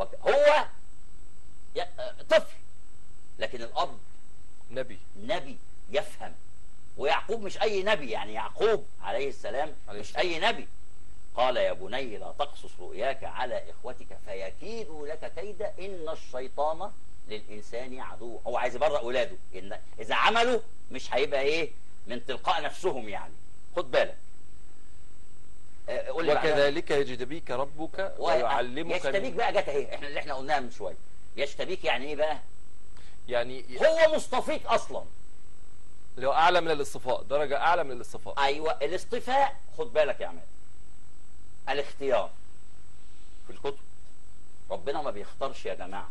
هو. آه، طفل. لكن الأب نبي. نبي يفهم. ويعقوب مش أي نبي يعني يعقوب عليه السلام عليه مش. أي نبي. قال يا بني لا تقصص رؤياك على إخوتك فيكيدوا لك كيدا إن الشيطان للإنسان عدو. هو عايز يبرأ اولاده إن إذا عملوا مش هيبقى إيه؟ من تلقاء نفسهم يعني. خد بالك. قول لي. وكذلك يجتبيك ربك ويعلمك يشتبيك من- بقى جت اهي إحنا اللي إحنا قلناها من شوية. يشتبيك يعني إيه بقى؟ يعني هو مصطفيك أصلا. اللي هو أعلى من الاصطفاء درجة أعلى من الاصطفاء أيوه الاصطفاء خد بالك يا عماد. الاختيار. في الكتب. ربنا ما بيختارش يا جماعة.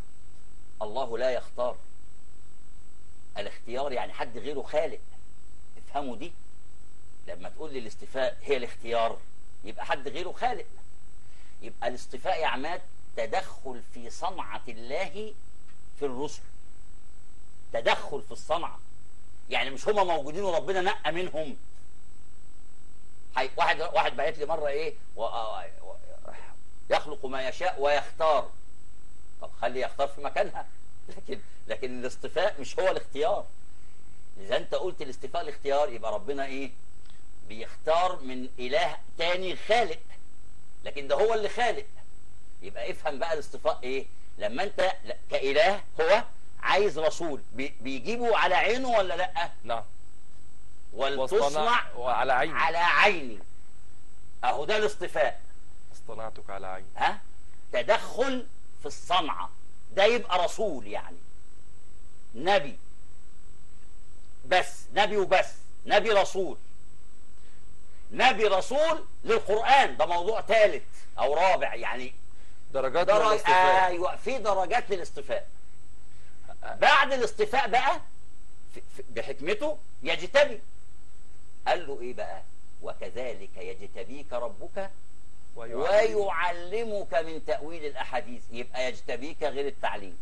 الله لا يختار. الاختيار يعني حد غيره خالق. افهموا دي. لما تقول لي الاصطفاء هي الاختيار يبقى حد غيره خالق. يبقى الاصطفاء يا عماد تدخل في صنعة الله في الرسل. تدخل في الصنعة. يعني مش هما موجودين وربنا نقى منهم. واحد واحد بعت لي مرة إيه و... و... يخلق ما يشاء ويختار. طب خلي يختار في مكانها. لكن لكن الاصطفاء مش هو الاختيار. إذا أنت قلت الاصطفاء الاختيار يبقى ربنا إيه؟ بيختار من إله تاني خالق لكن ده هو اللي خالق. يبقى افهم بقى الاصطفاء إيه؟ لما أنت كإله هو عايز رسول بي... بيجيبه على عينه ولا لأ؟ نعم. ولتصنع وعلى عيني. على عيني. أهو ده الاصطفاء اصطنعتك على عيني. ها؟ تدخل في الصنعة. ده يبقى رسول يعني. نبي. بس نبي وبس. نبي رسول. نبي رسول للقرآن. ده موضوع ثالث أو رابع يعني. درجات درج... الاصطفاء أيوه في درجات للاصطفاء بعد الاصطفاء بقى بحكمته يجتبي. قال له إيه بقى؟ وكذلك يجتبيك ربك ويعلمك. من تأويل الأحاديث. يبقى يجتبيك غير التعليم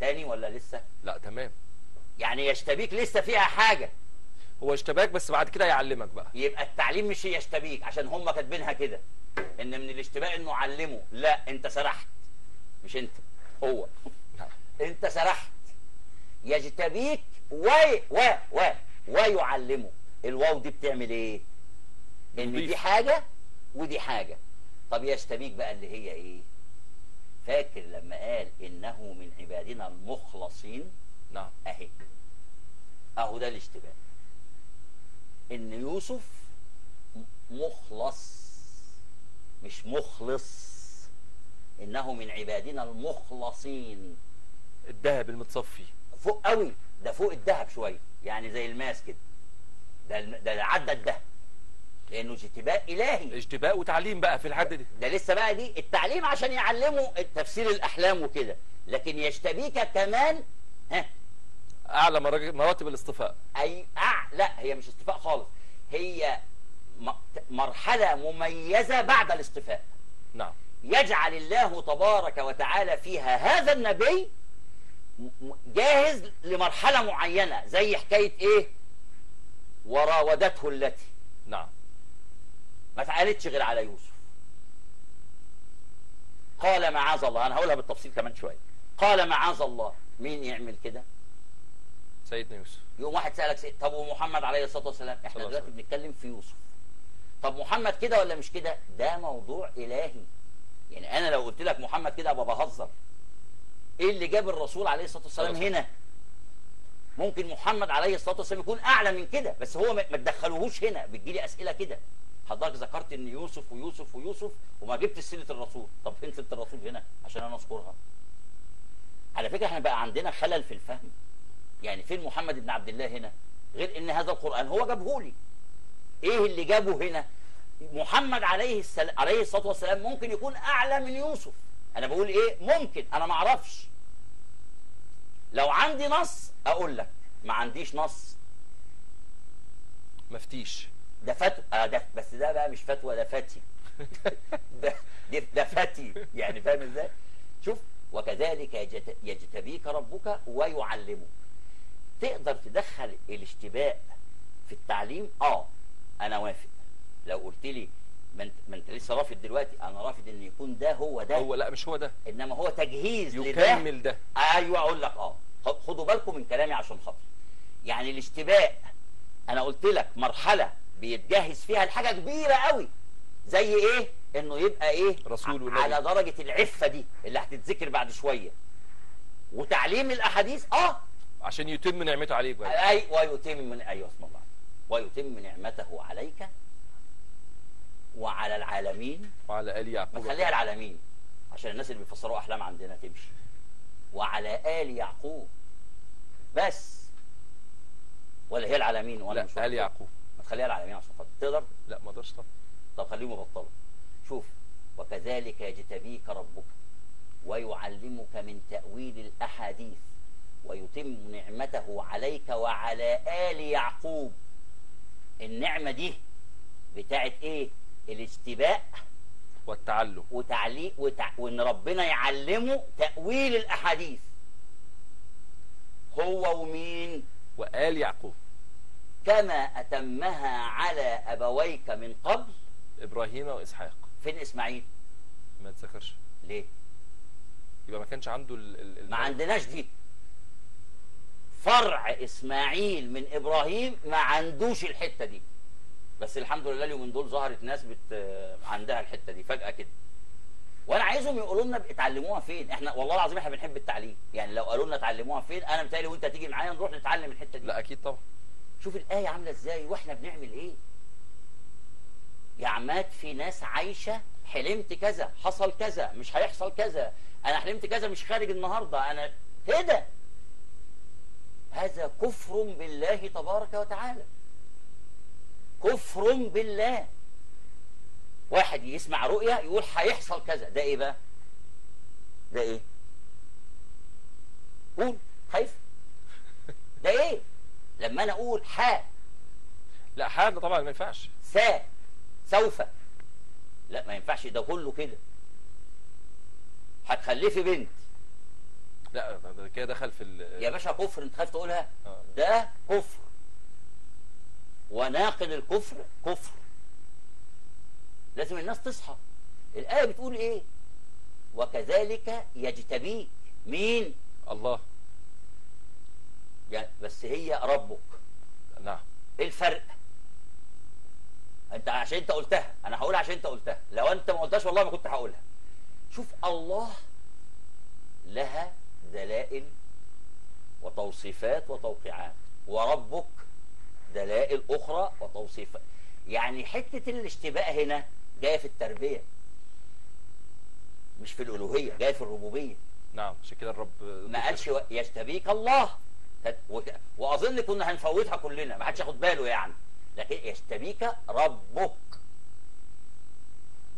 تاني ولا لسه؟ لا تمام. يعني يجتبيك لسه فيها حاجة. هو اشتباك بس بعد كده يعلمك بقى. يبقى التعليم مش يجتبيك عشان هم كاتبينها كده. إن من الاشتباك إنه علمه. لا أنت سرحت. مش أنت هو. أنت سرحت. يجتبيك و و و ويعلمه. الواو دي بتعمل إيه؟ إن. دي حاجة ودي حاجة. طب يجتبيك بقى اللي هي إيه؟ فاكر لما قال إنه من عبادنا المخلصين؟ نعم. أهي. أهو ده الاشتباه إن يوسف مخلص مش مخلص. إنه من عبادنا المخلصين. الذهب المتصفي. فوق قوي. ده فوق الذهب شوية. يعني زي الماس كده. ده ده عدى الذهب. لأنه اجتباء إلهي. اشتباك وتعليم بقى في الحد دي ده لسه بقى دي التعليم عشان يعلموا تفسير الأحلام وكده. لكن يشتبيك كمان ها أعلى مراتب الاصطفاء أي أع... لا هي مش اصطفاء خالص هي م... مرحلة مميزة بعد الاصطفاء نعم. يجعل الله تبارك وتعالى فيها هذا النبي جاهز لمرحلة معينة زي حكاية إيه؟ وراودته التي. نعم. ما اتعالتش غير على يوسف. قال معاذ الله أنا هقولها بالتفصيل كمان شوية. قال معاذ الله مين يعمل كده؟ سيدنا يوسف. يقوم واحد سألك سي... طب ومحمد عليه الصلاة والسلام؟ إحنا دلوقتي بنتكلم في يوسف. طب محمد كده ولا مش كده؟ ده موضوع إلهي. يعني أنا لو قلت لك محمد كده أبقى بهزر. إيه اللي جاب الرسول عليه الصلاة والسلام هنا؟ ممكن محمد عليه الصلاة والسلام يكون أعلى من كده بس هو ما ما تدخلوهوش هنا. بتجيلي أسئلة كده. حضرتك ذكرت إن يوسف ويوسف ويوسف وما جبتش سيرة الرسول. طب فين سيرة الرسول هنا؟ عشان أنا أذكرها. على فكرة إحنا بقى عندنا خلل في الفهم. يعني فين محمد بن عبد الله هنا؟ غير إن هذا القرآن هو جابه لي. إيه اللي جابه هنا؟ محمد عليه السلام عليه الصلاة والسلام ممكن يكون أعلى من يوسف. أنا بقول إيه؟ ممكن. أنا ما أعرفش. لو عندي نص أقول لك. ما عنديش نص. مفتيش ده فتوى آه ده بس ده بقى مش فتوى ده فتي ده ده, فتي يعني فاهم إزاي؟ شوف. وكذلك يجت- يجتبيك ربك ويعلمك. تقدر تدخل الاشتباء في التعليم؟ آه أنا وافق. لو قلت لي ما انت لسه رافض دلوقتي أنا رافض إن يكون ده هو ده. هو لا مش هو ده. إنما هو تجهيز لده. يكمل ده. أيوه أقول لك آه. خدوا بالكم من كلامي عشان خاطر يعني الاشتباك أنا قلت لك مرحلة بيتجهز فيها لحاجة كبيرة قوي. زي إيه؟ إنه يبقى إيه؟ رسول ونبي. على درجة العفة دي اللي هتتذكر بعد شوية. وتعليم الأحاديث آه. عشان يتم نعمته عليك بقى. أي ويتم من أيوه اسم الله. ويتم نعمته عليك وعلى العالمين. وعلى آل ما يعقوب. تخليها العالمين عشان الناس اللي بيفسروا أحلام عندنا تمشي. وعلى آل يعقوب. بس. ولا هي العالمين مش لا واخد آل يعقوب. ما تخليها العالمين عشان خاطر. تقدر؟ لا ما أقدرش طبعا. طب خليه مبطله شوف وكذلك يجتبيك ربك ويعلمك من تأويل الأحاديث. ويتم نعمته عليك وعلى آل يعقوب. النعمة دي بتاعت إيه؟ الاجتباء والتعلم. وتعليق وتع... وإن ربنا يعلمه تأويل الأحاديث. هو ومين؟ وآل يعقوب. كما أتمها على أبويك من قبل. إبراهيم وإسحاق. فين إسماعيل؟ ما تذكرش. ليه؟ يبقى ما كانش عنده ال ال- ما عندناش دي. فرع إسماعيل من إبراهيم ما عندوش الحتة دي. بس الحمد لله اليومين دول ظهرت ناس بت عندها الحتة دي فجأة كده. وأنا عايزهم يقولوا لنا اتعلموها فين؟ إحنا والله العظيم إحنا بنحب التعليم. يعني لو قالوا لنا اتعلموها فين أنا متهيألي وانت تيجي معايا نروح نتعلم الحتة دي. لا أكيد طبعا. شوف الآية عاملة إزاي وإحنا بنعمل إيه؟ يا عماد في ناس عايشة حلمت كذا حصل كذا مش هيحصل كذا. أنا حلمت كذا مش خارج النهاردة أنا كده. هذا كفر بالله تبارك وتعالى. كفر بالله. واحد يسمع رؤية يقول هيحصل كذا. ده إيه بقى؟ ده إيه؟ قول. خايف. ده إيه؟ لما أنا أقول ح. لا حاجة طبعا ما ينفعش. سا سوف. لا ما ينفعش. ده كله كده. هتخلفي بنت. لا ده- ده كده دخل في ال يا باشا كفر انت خايف تقولها؟ آه. ده كفر. وناقل الكفر كفر. لازم الناس تصحى. الآية بتقول إيه؟ وكذلك يجتبيك. مين؟ الله. يعني بس هي ربك. نعم. إيه الفرق. انت عشان انت قلتها. أنا هقولها عشان انت قلتها. لو انت ما قلتهاش والله ما كنت هقولها. شوف الله لها دلائل وتوصيفات وتوقيعات. وربك دلائل أخرى وتوصيفات. يعني حتة الاشتباه هنا جاية في التربية مش في الألوهية جاية في الربوبية. نعم عشان كده الرب ما قالش و- يجتبيك الله. وأظن كنا هنفوتها كلنا ما حدش ياخد باله يعني. لكن يجتبيك ربك.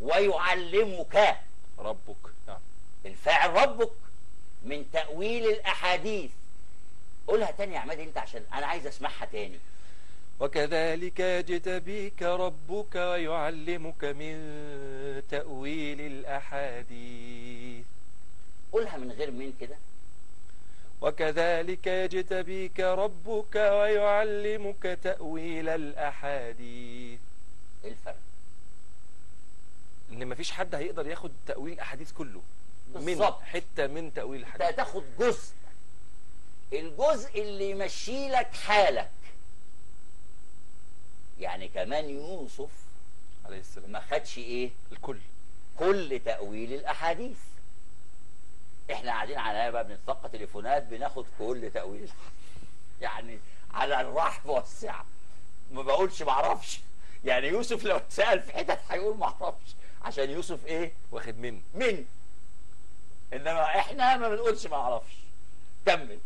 ويعلمك ربك نعم. الفاعل ربك. من تأويل الأحاديث. قولها تاني يا عماد انت عشان أنا عايز أسمعها تاني. وكذلك يجتبيك ربك ويعلمك من تأويل الأحاديث. قولها من غير من كده. وكذلك يجتبيك ربك ويعلمك تأويل الأحاديث. إيه الفرق؟ إن مفيش حد هيقدر ياخد تأويل الأحاديث كله. من بالظبط. حتة من تأويل انت الحديث هتاخد جزء. الجزء اللي يمشي لك حالك. يعني كمان يوسف عليه السلام. ما خدش إيه؟ الكل. كل تأويل الأحاديث. إحنا قاعدين على بقى بنتلقى تليفونات بناخد كل تأويل. الأحاديث. يعني على الرحب والسعة. ما بقولش معرفش يعني يوسف لو اتسأل في حتت هيقول معرفش عشان يوسف إيه؟ واخد من من إنما إحنا ما بنقولش معرفش كمل.